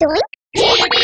Doink.